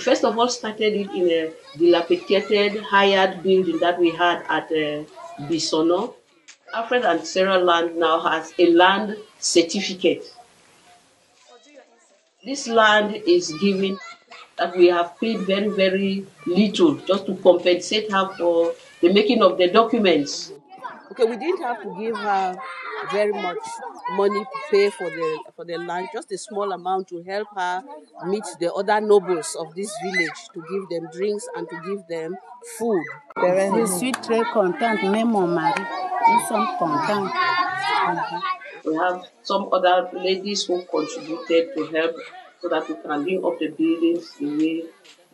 first of all started it in a dilapidated, hired building that we had at uh, Bisono. Alfred and Sarah Land now has a land certificate. This land is given that we have paid very, very little just to compensate her for the making of the documents. Okay, we didn't have to give her very much money to pay for the for the land, just a small amount to help her meet the other nobles of this village to give them drinks and to give them food. Je suis très contente, même mon mari, nous sommes contents. We have some other ladies who contributed to help so that we can bring up the buildings the way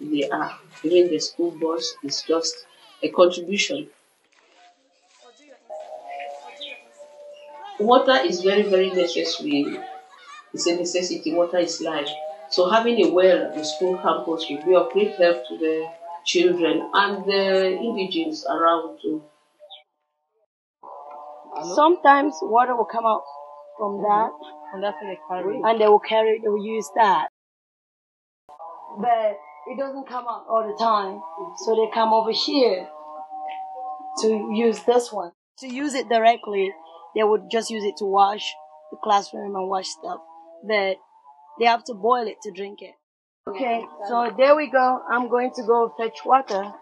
they are. Even the school bus is just a contribution. Water is very, very necessary. It's a necessity. Water is life. So having a well at the school campus will be of great help to the children and the indigenes around too. Sometimes water will come out from mm-hmm. that, And that's what they carry. and they will carry, they will use that. But it doesn't come out all the time, mm-hmm. so they come over here to use this one. To use it directly, they would just use it to wash the classroom and wash stuff. But they have to boil it to drink it. Okay, so there we go. I'm going to go fetch water.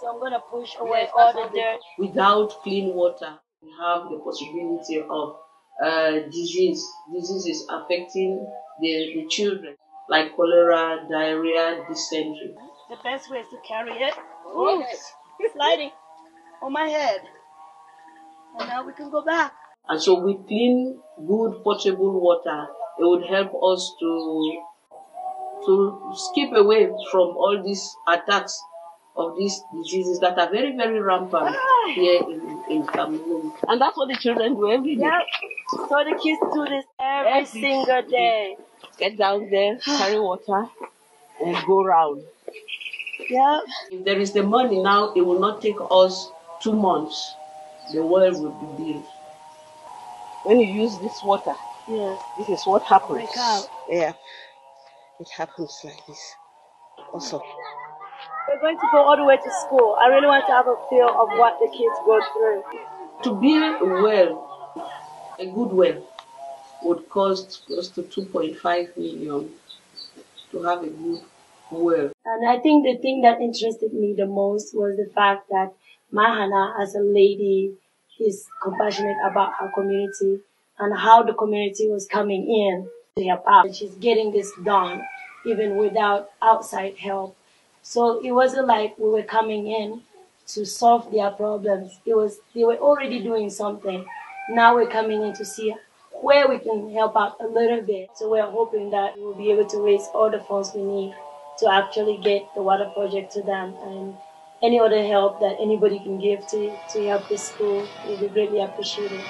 So I'm gonna push away all the dirt. Without clean water, we have the possibility of uh, disease, diseases affecting the, the children, like cholera, diarrhea, dysentery. The best way is to carry it. Oops, sliding on my head. And now we can go back. And so with clean, good, potable water, it would help us to to skip away from all these attacks of these diseases that are very, very rampant here in, in Cameroon. And that's what the children do every day. Yep. So the kids do this every Every single day. Get down there, carry water, and go round. Yep. If there is the money now, it will not take us two months. The well will be built. When you use this water, Yes. this is what happens. Out. Yeah, it happens like this. Also, We're going to go all the way to school. I really want to have a feel of what the kids go through. to build a well, a good well, would cost close to 2.5 million to have a good well. And I think the thing that interested me the most was the fact that Mahana, as a lady, is compassionate about her community and how the community was coming in to help out. She's getting this done even without outside help. So it wasn't like we were coming in to solve their problems. It was they were already doing something. Now we're coming in to see where we can help out a little bit. So we're hoping that we'll be able to raise all the funds we need to actually get the water project to them and any other help that anybody can give to, to help this school will be greatly appreciated.